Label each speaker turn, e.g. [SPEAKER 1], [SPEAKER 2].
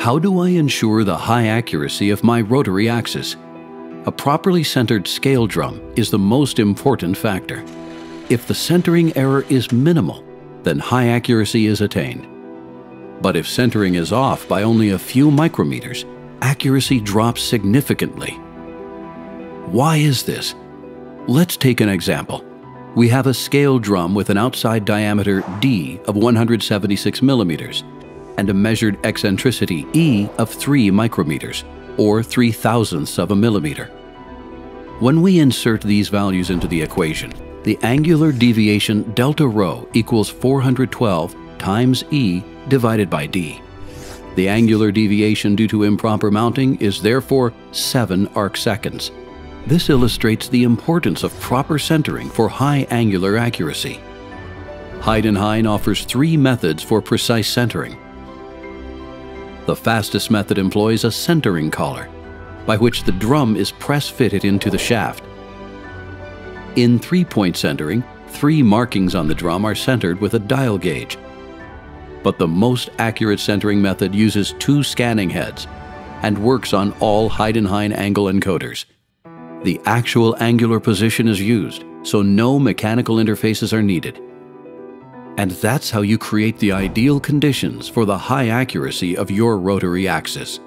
[SPEAKER 1] How do I ensure the high accuracy of my rotary axis? A properly centered scale drum is the most important factor. If the centering error is minimal, then high accuracy is attained. But if centering is off by only a few micrometers, accuracy drops significantly. Why is this? Let's take an example. We have a scale drum with an outside diameter D of 176 millimeters and a measured eccentricity E of 3 micrometers, or 3 thousandths of a millimeter. When we insert these values into the equation, the angular deviation delta rho equals 412 times E divided by D. The angular deviation due to improper mounting is therefore 7 arc seconds. This illustrates the importance of proper centering for high angular accuracy. Heidenhain offers three methods for precise centering. The fastest method employs a centering collar, by which the drum is press-fitted into the shaft. In three-point centering, three markings on the drum are centered with a dial gauge. But the most accurate centering method uses two scanning heads and works on all Heidenhain angle encoders. The actual angular position is used, so no mechanical interfaces are needed. And that's how you create the ideal conditions for the high accuracy of your rotary axis.